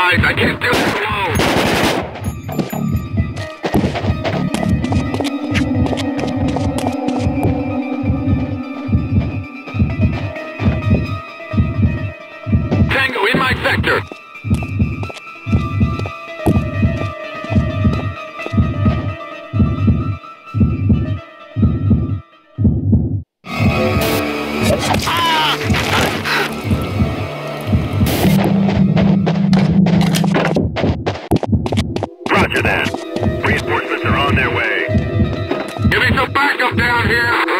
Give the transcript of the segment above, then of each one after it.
guys. I can't do this alone. Tango in my sector. Ah! Yeah.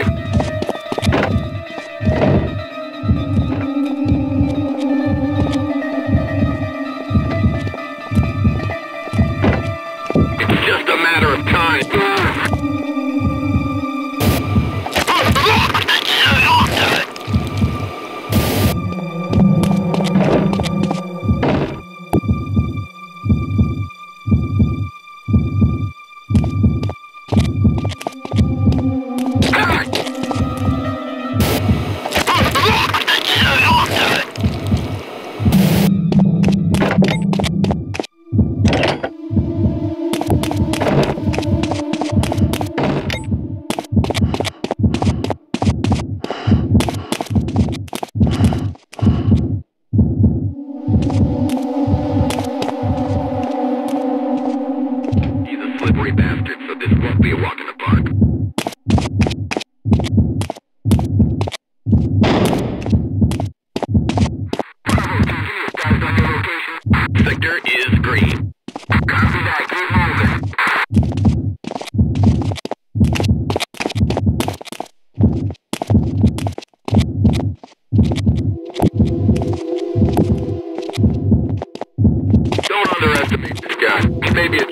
sector is green. Copy that. Keep moving. Don't underestimate this guy. He may be a